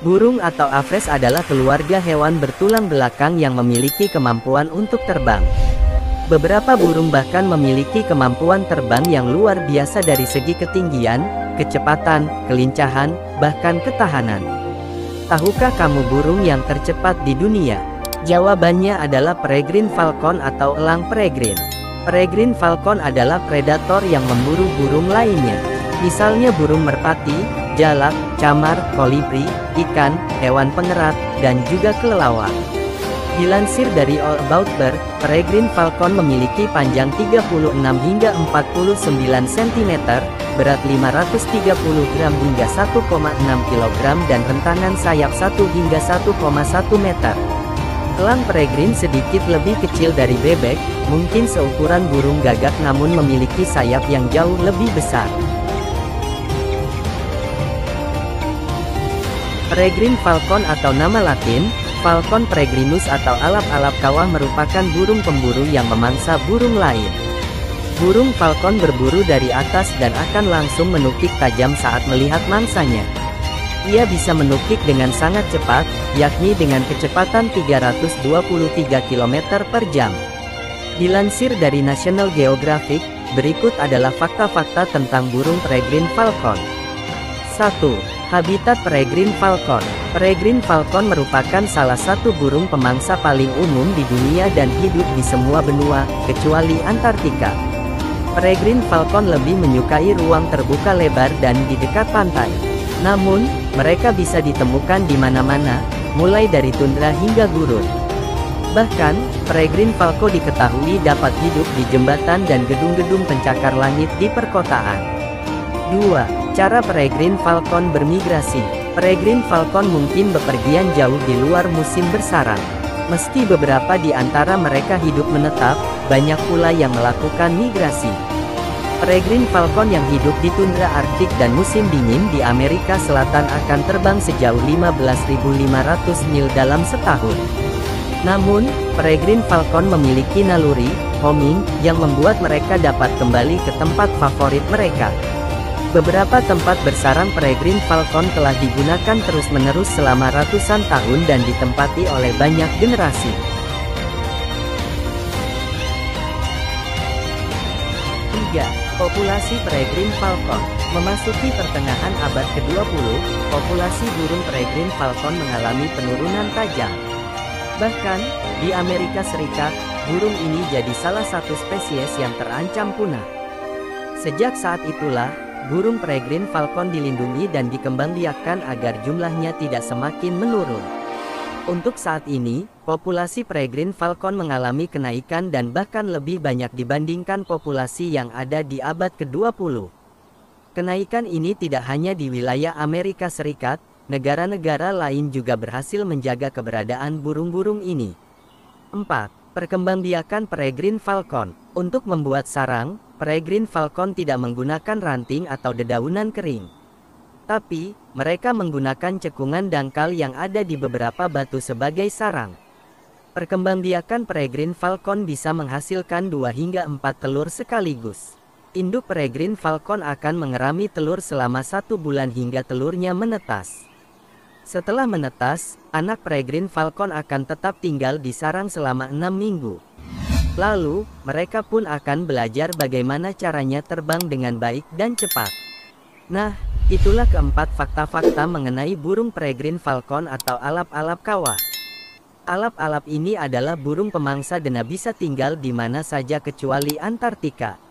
Burung atau aves adalah keluarga hewan bertulang belakang yang memiliki kemampuan untuk terbang. Beberapa burung bahkan memiliki kemampuan terbang yang luar biasa dari segi ketinggian, kecepatan, kelincahan, bahkan ketahanan. Tahukah kamu burung yang tercepat di dunia? Jawabannya adalah peregrine falcon atau elang peregrine. Peregrine falcon adalah predator yang memburu burung lainnya. Misalnya burung merpati, jalak, camar, kolibri, ikan, hewan pengerat, dan juga kelelawar. Dilansir dari All About Bird, peregrine falcon memiliki panjang 36 hingga 49 cm, berat 530 gram hingga 1,6 kg dan rentangan sayap 1 hingga 1,1 meter. Elang peregrine sedikit lebih kecil dari bebek, mungkin seukuran burung gagak namun memiliki sayap yang jauh lebih besar. Peregrine falcon atau nama latin, Falcon peregrinus atau alap-alap kawah merupakan burung pemburu yang memangsa burung lain. Burung falcon berburu dari atas dan akan langsung menukik tajam saat melihat mangsanya. Ia bisa menukik dengan sangat cepat, yakni dengan kecepatan 323 km per jam. Dilansir dari National Geographic, berikut adalah fakta-fakta tentang burung peregrine falcon. 1. Habitat Peregrine Falcon Peregrine Falcon merupakan salah satu burung pemangsa paling umum di dunia dan hidup di semua benua, kecuali Antartika. Peregrine Falcon lebih menyukai ruang terbuka lebar dan di dekat pantai. Namun, mereka bisa ditemukan di mana-mana, mulai dari tundra hingga gurun. Bahkan, Peregrine Falco diketahui dapat hidup di jembatan dan gedung-gedung pencakar langit di perkotaan. 2. Cara peregrine falcon bermigrasi. Peregrine falcon mungkin bepergian jauh di luar musim bersarang. Meski beberapa di antara mereka hidup menetap, banyak pula yang melakukan migrasi. Peregrine falcon yang hidup di tundra Arktik dan musim dingin di Amerika Selatan akan terbang sejauh 15.500 mil dalam setahun. Namun, peregrine falcon memiliki naluri, homing, yang membuat mereka dapat kembali ke tempat favorit mereka. Beberapa tempat bersarang peregrine falcon telah digunakan terus-menerus selama ratusan tahun dan ditempati oleh banyak generasi. 3. Populasi peregrine falcon Memasuki pertengahan abad ke-20, populasi burung peregrine falcon mengalami penurunan tajam. Bahkan, di Amerika Serikat, burung ini jadi salah satu spesies yang terancam punah. Sejak saat itulah, burung peregrine falcon dilindungi dan dikembangbiakkan agar jumlahnya tidak semakin menurun. Untuk saat ini, populasi peregrine falcon mengalami kenaikan dan bahkan lebih banyak dibandingkan populasi yang ada di abad ke-20. Kenaikan ini tidak hanya di wilayah Amerika Serikat, negara-negara lain juga berhasil menjaga keberadaan burung-burung ini. 4. Perkembangbiakan peregrine falcon. Untuk membuat sarang, Peregrine falcon tidak menggunakan ranting atau dedaunan kering. Tapi, mereka menggunakan cekungan dangkal yang ada di beberapa batu sebagai sarang. Perkembangbiakan peregrine falcon bisa menghasilkan 2 hingga 4 telur sekaligus. Induk peregrine falcon akan mengerami telur selama satu bulan hingga telurnya menetas. Setelah menetas, anak peregrine falcon akan tetap tinggal di sarang selama enam minggu. Lalu, mereka pun akan belajar bagaimana caranya terbang dengan baik dan cepat. Nah, itulah keempat fakta-fakta mengenai burung peregrine falcon atau alap-alap kawah. Alap-alap ini adalah burung pemangsa dan bisa tinggal di mana saja kecuali Antartika.